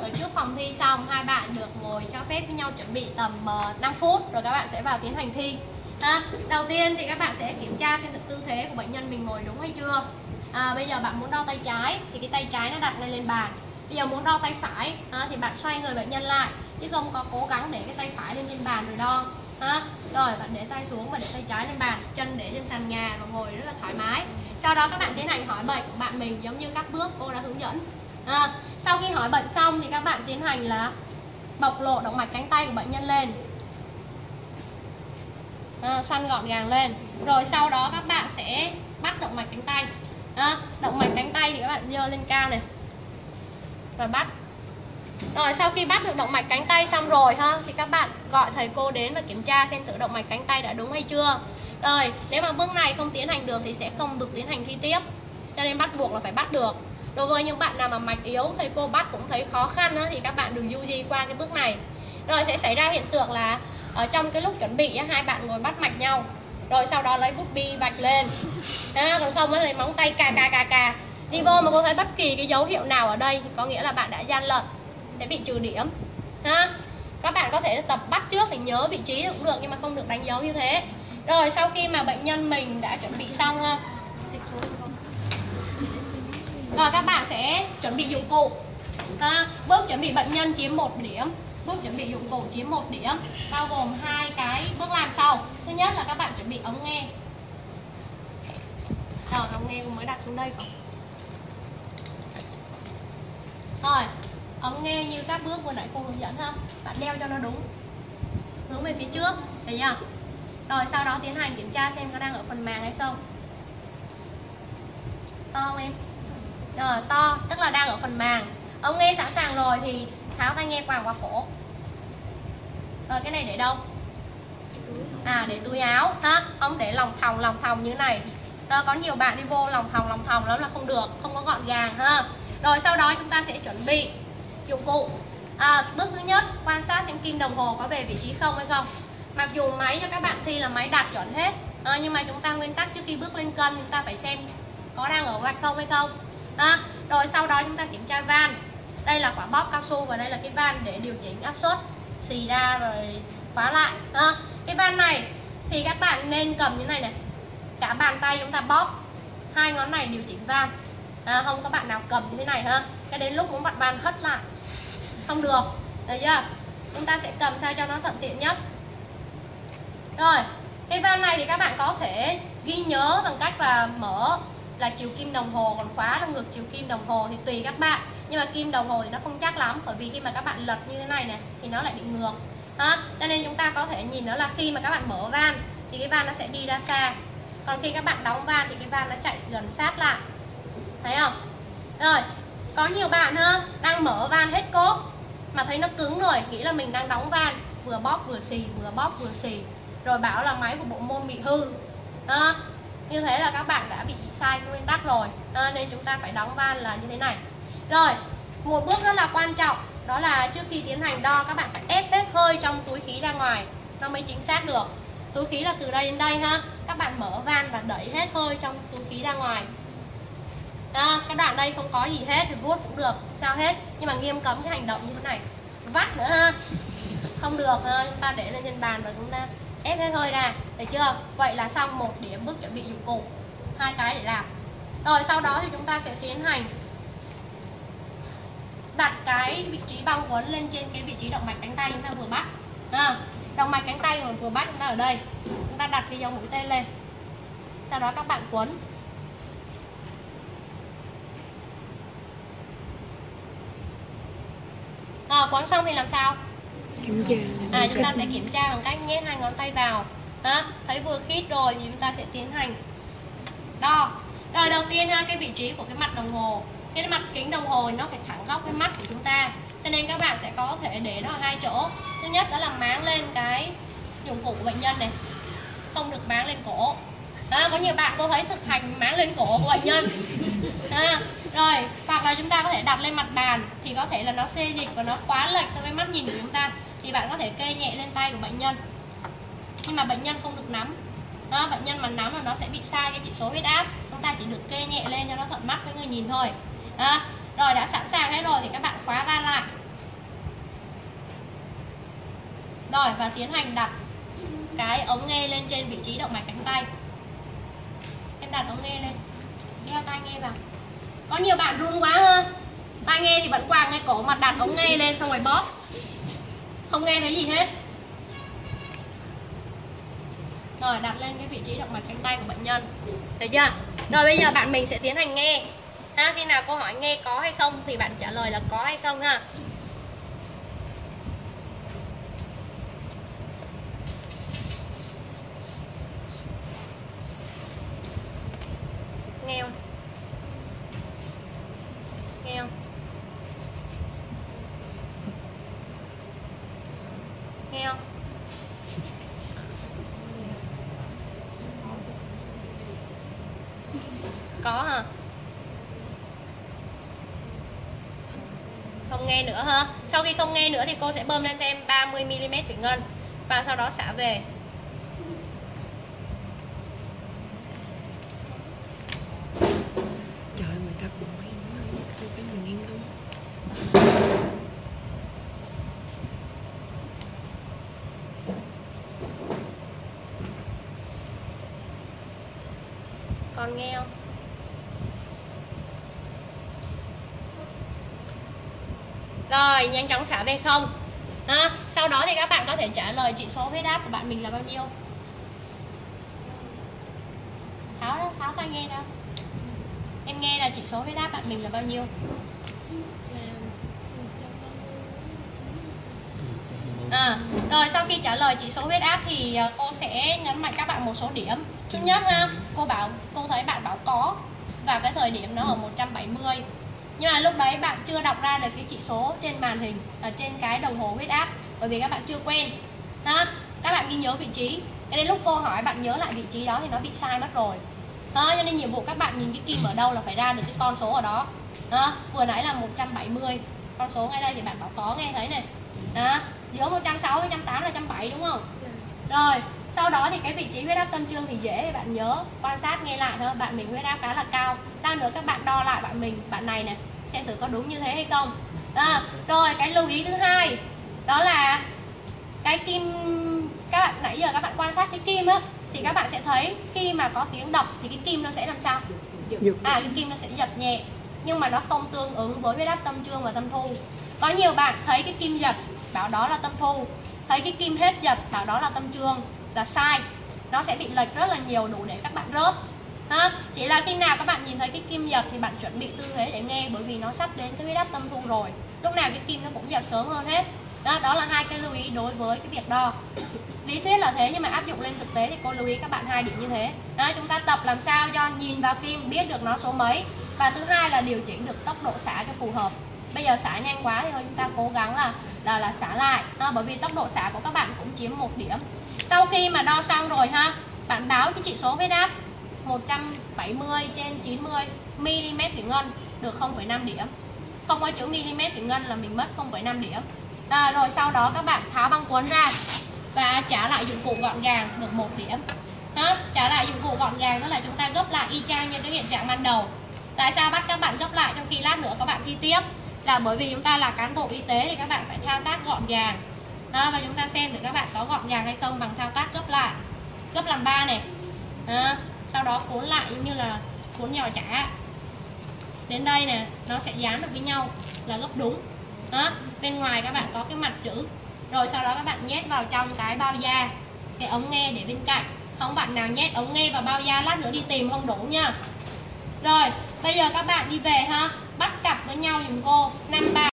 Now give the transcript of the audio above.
ở trước phòng thi xong hai bạn được ngồi cho phép với nhau chuẩn bị tầm ờ, 5 phút rồi các bạn sẽ vào tiến hành thi. À, đầu tiên thì các bạn sẽ kiểm tra xem thực tư thế của bệnh nhân mình ngồi đúng hay chưa. À, bây giờ bạn muốn đo tay trái thì cái tay trái nó đặt lên lên bàn. Bây giờ muốn đo tay phải à, thì bạn xoay người bệnh nhân lại chứ không có cố gắng để cái tay phải lên trên bàn rồi đo ha rồi bạn để tay xuống và để tay trái lên bàn chân để trên sàn nhà và ngồi rất là thoải mái. Sau đó các bạn tiến hành hỏi bệnh của bạn mình giống như các bước cô đã hướng dẫn. À, sau khi hỏi bệnh xong thì các bạn tiến hành là bộc lộ động mạch cánh tay của bệnh nhân lên. À, săn gọn gàng lên. Rồi sau đó các bạn sẽ bắt động mạch cánh tay. À, động mạch cánh tay thì các bạn giơ lên cao này. Và bắt rồi sau khi bắt được động mạch cánh tay xong rồi ha thì các bạn gọi thầy cô đến và kiểm tra xem thử động mạch cánh tay đã đúng hay chưa. Rồi nếu mà bước này không tiến hành được thì sẽ không được tiến hành thi tiếp cho nên bắt buộc là phải bắt được. Đối với những bạn nào mà mạch yếu thầy cô bắt cũng thấy khó khăn á, thì các bạn đừng du di qua cái bước này. Rồi sẽ xảy ra hiện tượng là ở trong cái lúc chuẩn bị hai bạn ngồi bắt mạch nhau rồi sau đó lấy bút bi vạch lên. À, còn không lấy móng tay cà cà cà cà. Đi vô mà có thấy bất kỳ cái dấu hiệu nào ở đây thì có nghĩa là bạn đã gian lận sẽ bị trừ điểm, ha? Các bạn có thể tập bắt trước thì nhớ vị trí cũng được nhưng mà không được đánh dấu như thế. Rồi, sau khi mà bệnh nhân mình đã chuẩn bị xong, ha? Rồi, các bạn sẽ chuẩn bị dụng cụ, ha. bước chuẩn bị bệnh nhân chiếm một điểm. Bước chuẩn bị dụng cụ chiếm một điểm, bao gồm hai cái bước làm sau. Thứ nhất là các bạn chuẩn bị ống nghe. Rồi, ống nghe cũng mới đặt xuống đây không rồi ống nghe như các bước vừa nãy cô hướng dẫn không? Bạn đeo cho nó đúng. Hướng về phía trước thấy chưa? Rồi sau đó tiến hành kiểm tra xem có đang ở phần màng hay không. To không em? Rồi to tức là đang ở phần màng. Ống nghe sẵn sàng rồi thì tháo tai nghe quàng qua cổ. Rồi cái này để đâu? À để túi áo. Ha ông để lòng thòng lòng thòng như này. Đó, có nhiều bạn đi vô lòng thòng lòng thòng lắm là không được không có gọn gàng ha. Rồi sau đó chúng ta sẽ chuẩn bị dụng cụ. À, bước thứ nhất quan sát xem kim đồng hồ có về vị trí không hay không. Mặc dù máy cho các bạn thi là máy đặt chuẩn hết à, nhưng mà chúng ta nguyên tắc trước khi bước lên cân chúng ta phải xem có đang ở vạch không hay không. À, rồi sau đó chúng ta kiểm tra van. Đây là quả bóp cao su và đây là cái van để điều chỉnh áp suất xì ra rồi khóa lại. À, cái van này thì các bạn nên cầm như này này. Cả bàn tay chúng ta bóp hai ngón này điều chỉnh van. À, không có bạn nào cầm như thế này ha cái đến lúc muốn mặt bàn hất lại. Không được. Được chưa? Chúng ta sẽ cầm sao cho nó thuận tiện nhất. Rồi, cái van này thì các bạn có thể ghi nhớ bằng cách là mở là chiều kim đồng hồ, còn khóa là ngược chiều kim đồng hồ thì tùy các bạn. Nhưng mà kim đồng hồ thì nó không chắc lắm, bởi vì khi mà các bạn lật như thế này này thì nó lại bị ngược. Ha? Cho nên chúng ta có thể nhìn nó là khi mà các bạn mở van, thì cái van nó sẽ đi ra xa. Còn khi các bạn đóng van thì cái van nó chạy gần sát lại. Thấy không? Rồi có nhiều bạn ha đang mở van hết cốt mà thấy nó cứng rồi nghĩ là mình đang đóng van. Vừa bóp vừa xì vừa bóp vừa xì. Rồi bảo là máy của bộ môn bị hư. À, như thế là các bạn đã bị sai nguyên tắc rồi. À, nên chúng ta phải đóng van là như thế này. Rồi một bước rất là quan trọng đó là trước khi tiến hành đo các bạn phải ép hết hơi trong túi khí ra ngoài. Nó mới chính xác được. Túi khí là từ đây đến đây ha. Các bạn mở van và đẩy hết hơi trong túi khí ra ngoài. Ờ, đó, cái đoạn đây không có gì hết thì vuốt cũng được sao hết? Nhưng mà nghiêm cấm cái hành động như thế này. Vắt nữa ha. Không được ha chúng ta để lên trên bàn và chúng ta ép hết hơi ra. Được chưa? Vậy là xong một điểm bước chuẩn bị dụng cụ. Hai cái để làm. Rồi sau đó thì chúng ta sẽ tiến hành đặt cái vị trí băng quấn lên trên cái vị trí động mạch cánh tay chúng ta vừa bắt. À, động mạch cánh tay vừa bắt chúng ta ở đây. Chúng ta đặt cái dòng mũi tên lên. Sau đó các bạn quấn. Quấn xong thì làm sao? Kiểm tra à, chúng ta sẽ kiểm tra bằng cách nhét hai ngón tay vào. Đó, thấy vừa khít rồi thì chúng ta sẽ tiến hành. Đo. Rồi đầu tiên ha cái vị trí của cái mặt đồng hồ. Cái mặt kính đồng hồ nó phải thẳng góc với mắt của chúng ta. Cho nên các bạn sẽ có thể để nó ở hai chỗ. Thứ nhất đó là máng lên cái dụng cụ của bệnh nhân này. Không được máng lên cổ à, có nhiều bạn cô thấy thực hành máng lên cổ của bệnh nhân. À, rồi hoặc là chúng ta có thể đặt lên mặt bàn thì có thể là nó xê dịch và nó quá lệch so với mắt nhìn của chúng ta thì bạn có thể kê nhẹ lên tay của bệnh nhân. Nhưng mà bệnh nhân không được nắm. Đó, bệnh nhân mà nắm là nó sẽ bị sai cái chỉ số huyết áp. Chúng ta chỉ được kê nhẹ lên cho nó thuận mắt với người nhìn thôi. Đó, rồi đã sẵn sàng hết rồi thì các bạn khóa van lại. Rồi và tiến hành đặt cái ống nghe lên trên vị trí động mạch cánh tay em đặt ống nghe lên đeo tai nghe vào. Có nhiều bạn run quá ha. Tai nghe thì vẫn quàng ngay cổ mặt đặt ống nghe lên, xong rồi bóp. Không nghe thấy gì hết. Rồi, đặt lên cái vị trí động mạch cánh tay của bệnh nhân. Được chưa? Rồi, bây giờ bạn mình sẽ tiến hành nghe. Ha, khi nào cô hỏi nghe có hay không thì bạn trả lời là có hay không ha nghe không nghe không nghe không? Có hả? Không nghe nữa ha sau khi không nghe nữa thì cô sẽ bơm lên thêm 30 mm thủy ngân và sau đó xả về Trời ơi, người ta cũng hay quá Tôi cái mình nghiêng đúng con nghe không? Rồi nhanh chóng xả về không. À, sau đó thì các bạn có thể trả lời chỉ số huyết áp của bạn mình là bao nhiêu. Tháo đó tháo tai nghe đâu em nghe là chỉ số huyết áp bạn mình là bao nhiêu? À, rồi sau khi trả lời chỉ số huyết áp thì ờ, cô sẽ nhấn mạnh các bạn một số điểm. Thứ nhất ha, cô bảo cô thấy bạn bảo có và cái thời điểm nó ở 170. Nhưng mà lúc đấy bạn chưa đọc ra được cái chỉ số trên màn hình ở trên cái đồng hồ huyết áp bởi vì các bạn chưa quen. Ha, các bạn ghi nhớ vị trí. Cho nên lúc cô hỏi bạn nhớ lại vị trí đó thì nó bị sai mất rồi. Ha, cho nên nhiệm vụ các bạn nhìn cái kim ở đâu là phải ra được cái con số ở đó. Ha, vừa nãy là 170. Con số ngay đây thì bạn bảo có nghe thấy này. Đó, giữa 160 với 180 là 170 đúng không? Rồi, sau đó thì cái vị trí huyết áp tâm trương thì dễ thì bạn nhớ quan sát nghe lại thôi, bạn mình huyết áp khá là cao. Đang nữa các bạn đo lại bạn mình, bạn này nè, xem thử có đúng như thế hay không. À, rồi cái lưu ý thứ hai đó là cái kim các bạn nãy giờ các bạn quan sát cái kim á thì các bạn sẽ thấy khi mà có tiếng đập thì cái kim nó sẽ làm sao? À cái kim nó sẽ giật nhẹ nhưng mà nó không tương ứng với huyết áp tâm trương và tâm thu. Có nhiều bạn thấy cái kim giật bảo đó là tâm thu, thấy cái kim hết giật bảo đó là tâm trương là sai. Nó sẽ bị lệch rất là nhiều đủ để các bạn rớt. Ha, chỉ là khi nào các bạn nhìn thấy cái kim giật thì bạn chuẩn bị tư thế để nghe bởi vì nó sắp đến cái huyết áp tâm thu rồi. Lúc nào cái kim nó cũng giật sớm hơn hết. Đó, đó là hai cái lưu ý đối với cái việc đo lý thuyết là thế nhưng mà áp dụng lên thực tế thì cô lưu ý các bạn hai điểm như thế đó, chúng ta tập làm sao cho nhìn vào kim biết được nó số mấy và thứ hai là điều chỉnh được tốc độ xả cho phù hợp bây giờ xả nhanh quá thì thôi chúng ta cố gắng là là là xả lại đó, bởi vì tốc độ xả của các bạn cũng chiếm một điểm sau khi mà đo xong rồi ha bạn báo cái chỉ số huyết áp 170 trên 90 mm thủy ngân được 0,5 điểm. Không có chữ mm thủy ngân là mình mất 0,5 điểm. À, rồi sau đó các bạn tháo băng cuốn ra và trả lại dụng cụ gọn gàng được một điểm. Ha trả lại dụng cụ gọn gàng tức là chúng ta gấp lại y chang như cái hiện trạng ban đầu. Tại sao bắt các bạn gấp lại trong khi lát nữa các bạn thi tiếp? Là bởi vì chúng ta là cán bộ y tế thì các bạn phải thao tác gọn gàng đó, và chúng ta xem thử các bạn có gọn gàng hay không bằng thao tác gấp lại. Gấp làm ba này. Đó, sau đó cuốn lại giống như là cuốn giò chả. Đến đây nè nó sẽ dán được với nhau là gấp đúng. Đó bên ngoài các bạn có cái mặt chữ. Rồi sau đó các bạn nhét vào trong cái bao da cái ống nghe để bên cạnh. Không bạn nào nhét ống nghe vào bao da lát nữa đi tìm không đủ nha. Rồi bây giờ các bạn đi về ha. Bắt cặp với nhau dùm cô. Năm ba.